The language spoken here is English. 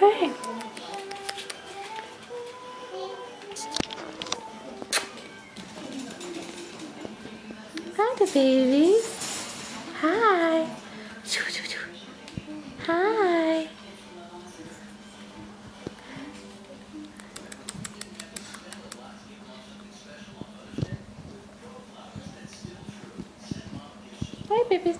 Okay. Hi, the babies. Hi. Hi. Hi, baby.